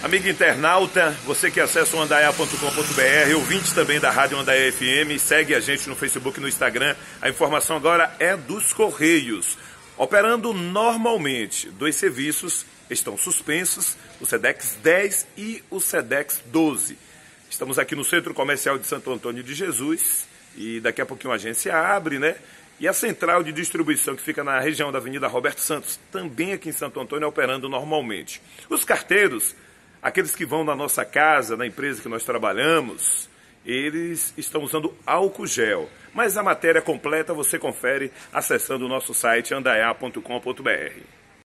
Amigo internauta, você que acessa o andaia.com.br, ouvinte também da Rádio Andaia FM, segue a gente no Facebook e no Instagram. A informação agora é dos Correios. Operando normalmente, dois serviços estão suspensos, o SEDEX 10 e o SEDEX 12. Estamos aqui no Centro Comercial de Santo Antônio de Jesus e daqui a pouquinho a agência abre, né? E a central de distribuição que fica na região da Avenida Roberto Santos, também aqui em Santo Antônio, operando normalmente. Os carteiros Aqueles que vão na nossa casa, na empresa que nós trabalhamos, eles estão usando álcool gel. Mas a matéria completa você confere acessando o nosso site andaiá.com.br.